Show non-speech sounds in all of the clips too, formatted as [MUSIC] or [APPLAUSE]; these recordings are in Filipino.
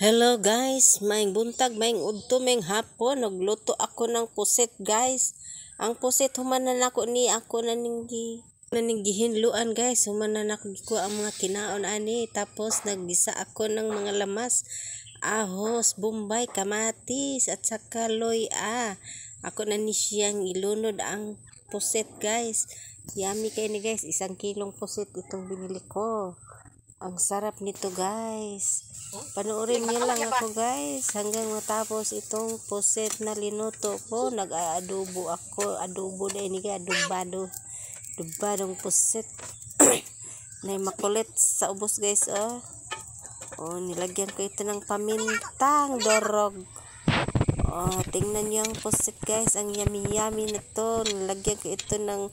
Hello guys, maing buntag, maing udto, maing hapon, nagluto ako ng puset guys. Ang puset humanan ako ni ako na ninggi naninggihinluan guys, humanan ako ko ang mga kinaon ani tapos naggisa ako ng mga lamas, ahos, bombay, kamatis at saka loy ah. Ako na ni ilunod ang puset guys. Yummy kayo ni guys, isang kilong puset itong binili ko. Ang sarap nito guys. Panoorin niyo lang ako guys hanggang matapos itong puset na linuto ko. Nag-adobo ako. Adobo na ini kaya adobado. Adobadong puset. [COUGHS] na makulit sa ubos guys oh. Oh, nilagyan ko ito ng pamintang dorog. Oh, tingnan niyo ang puset guys. Ang yummy yummy na to. Nilagyan ko ito ng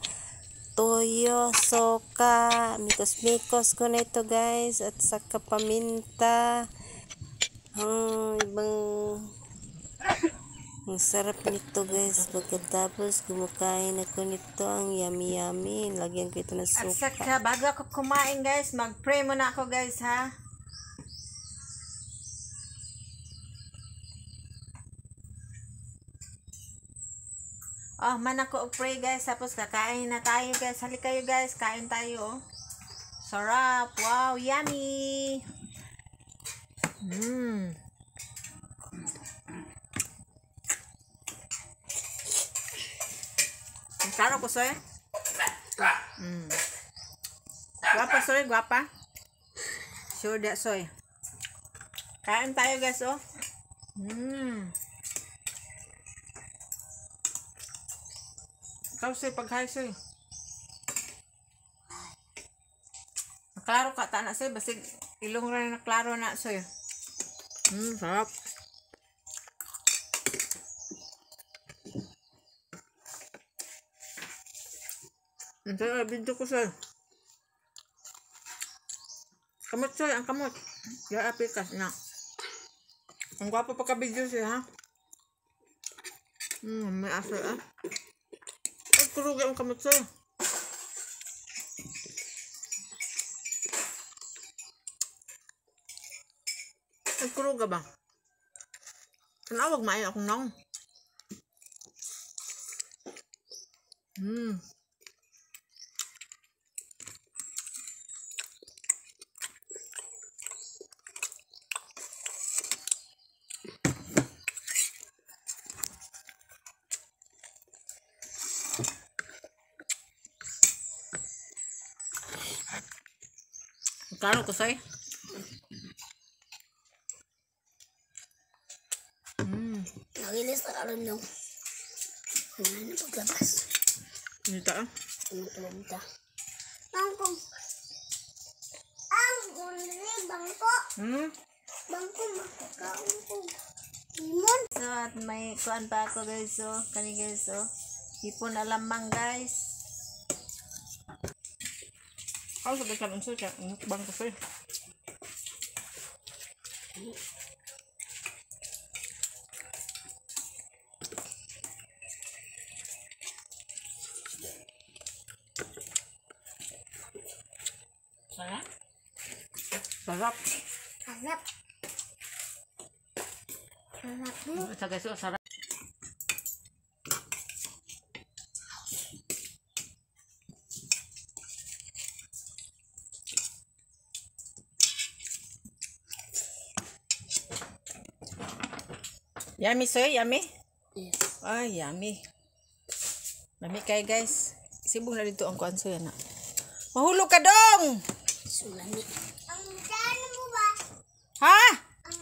toyo, soka, mikos-mikos ko na ito guys at saka paminta ang ibang ang sarap nito guys. Pagkatapos kumakain ako nito. Ang yummy yummy. Lagyan ko ito ng At suka. saka, bago ako kumain guys, mag-pray muna ako guys ha. Oh, man ako pray guys, tapos kakain na tayo guys. Hali kayo guys, kain tayo. oh. Sarap, wow, yummy. Mmm. Ang Klaro ko soy. Mm. Guapa soy, guapa. Sure that soy. Kain tayo guys oh. Mm. Ikaw soy, paghay soy. Klaro ka ta na soy, basig ilong rin na klaro na soy. Mm, sarap. Ito yung video ko soy. Kamot soy, ang kamot. Yung apikas na. Ang gwapo pa ka video siya ha. Hmm, may aso ah. 그러게 안 감았어. Ăn cua cả bằng Nó bật mai là còn non Mmm Magkano ko sa'yo? Mm. Nagilis na karon nung ano na paglabas. Nita ah. Tumutulog ta. Bangko. Ang guli bangko. Hmm? Bangko makakaon ko. Limon. So, at may kuan pa ako guys, so. Kani guys, so. Hipon alamang guys. Ako sabi ka nun sa'yo, kaya inukbang ko sa'yo. Sarap? Sarap. Harap. Harap mo. Sa guys, oh, sarap. Yummy, sir? Yummy? Yes. Ay, yummy. Lami kay guys. Sibong na dito ang kuan sa'yo na. Mahulog ka dong! Sulami. Ang dyan mo ba? Ha? Ang.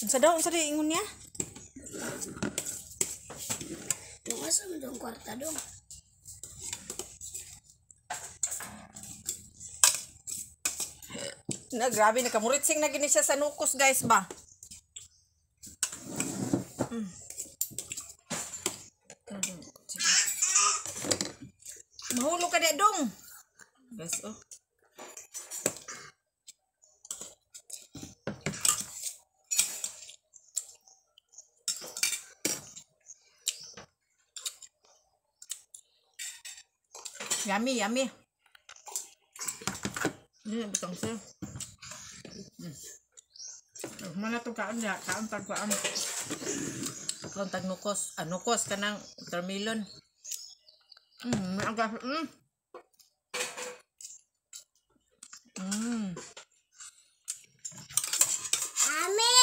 Unsa daw? Unsa di ingon niya? Yung asa mo doon kwarta doon. Na, grabe, nakamuritsing na gini siya sa nukos, guys, ba? Mm. Mahulog ka na dong. Guys, oh. Yummy, yummy. Ini betong sih. Mana tuh kaan ya? Kaan tag kaan. Kaan tag nukos. Ah, nukos kanang watermelon. Hmm, agak. Hmm. Hmm. Ami!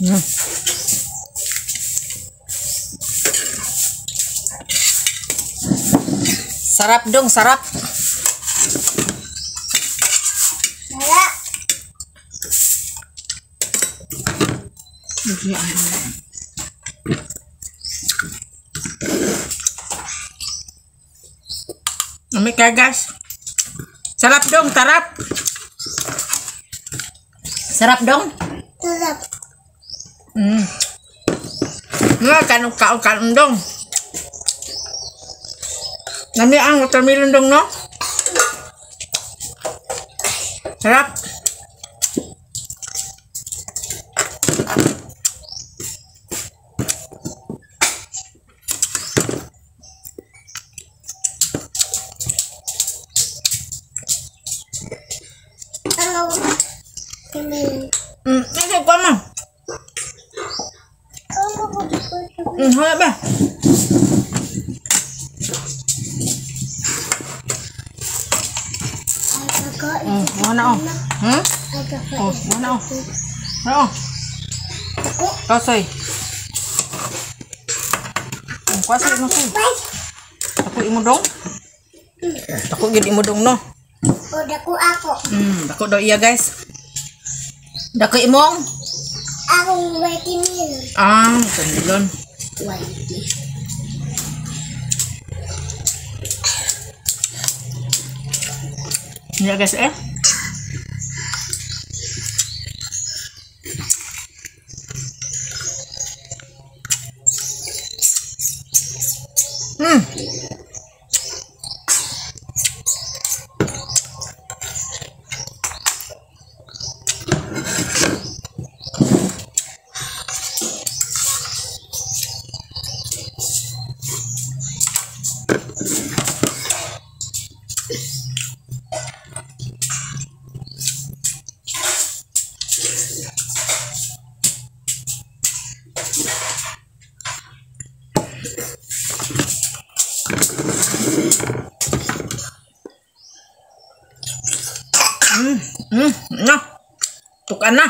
Hmm. Sarap dong, sarap. Ami kagas. Sarap dong, sarap. Sarap dong. Tulap! Hmm. Nga kanong kaon kaon dong. Nami ang watermelon dong no? Sarap. Ano? Kami. Hmm, nasa ko mo. Ano ko Hmm, hala ba? Ay, kakain. Hmm, mana oh. Hmm? Ay, kakain. Oh, mana oh. Mana oh. Kasoy. Ang kwasay mo soy. Bye! Ako imo dong. Ako gid imo dong no. O, dako ako. Hmm, ako daw iya guys. Dako imong. Akong vitamin. Ah, kandilon. Whitey. Iya guys eh. Hmm, hmm, no. Tukan na.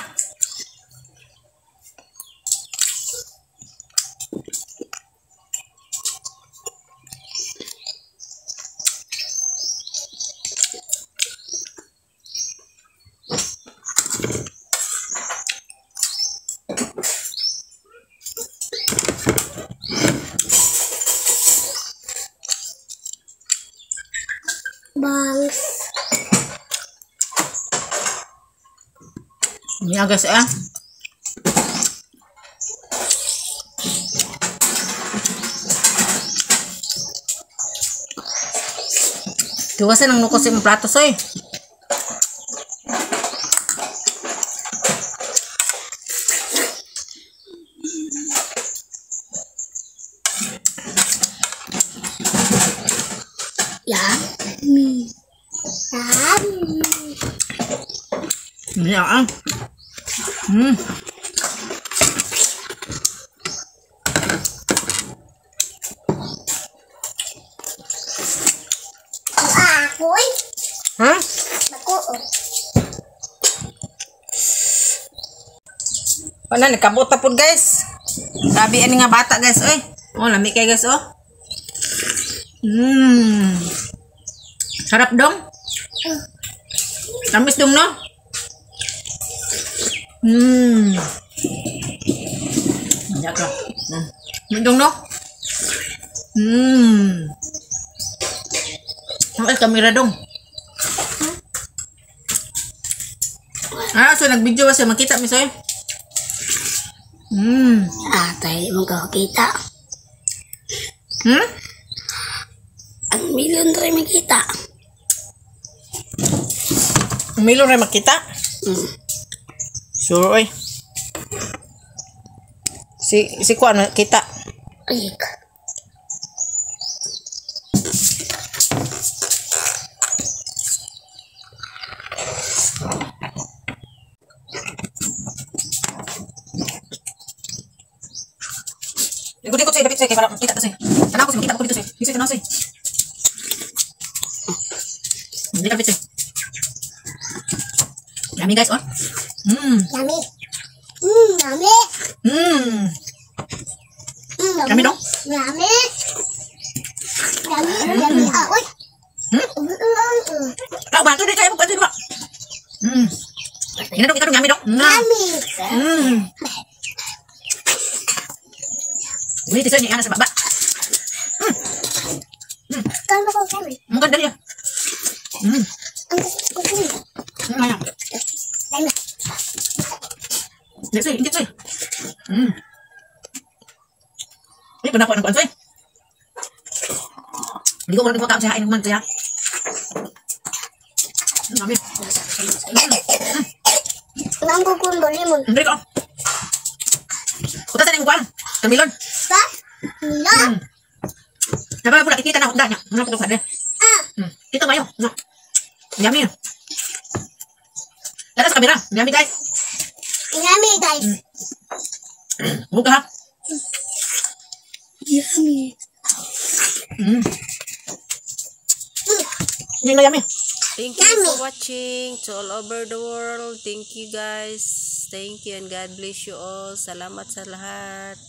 Iya guys eh. Tuwasan ang nukos yung plato soy. Yummy. Yummy. Iya ah. Hmm. Eh. Ha? Oh. Wala nakabot na po guys. Sabi ani nga bata guys oy. Oh, lami kay guys oh. Hmm. Sarap dong. Tamis dong no? Hmm. Lah. Hmm. Tamis dong no? Hmm. Ang kamera dong. Ah, so nag-video ba siya? Makita mi sa'yo? Hmm. Ah, tayo mong kakita. Hmm? Ang milyon tayo makita. Umilo rin makita? Hmm. Suruh oi. Si si kuat nak kita. Ikut ikut saya, tapi saya kepala kita tak saya. Kenapa sih kita ikut itu saya? Bisa kenal saya. Ini kan bete. Kami guys, oh. Mmm. Yummy. Mmm, yummy. Mmm. Mmm, Yummy dong? Yummy. Yummy, yummy. Ah, uy. Hmm? Mm, mm, mm. Kau bantu deh saya bukan sini, Pak. Hmm. Ini dong, kita dong yummy dong. Nah. Yummy. Hmm. Wih, tisnya ini anak sebab, Mbak. Ini kenapa anak say? Hindi ko marunong makaam sa hain saya. Hmm, yummy. Ang kukun ko limon. Hindi ko. Kuta sa nang kuan. Kamilon. Ba? Nila. Hmm. Napa pula kita na hunda nya. Ano ko sa Ah. Hmm. Dito mayo. No. Yummy. Tara sa kamera. Yummy guys. Yummy, guys. Buka ha. Yummy. Hmm. Ini na yummy. Thank you for watching to all over the world. Thank you guys. Thank you and God bless you all. Salamat sa lahat.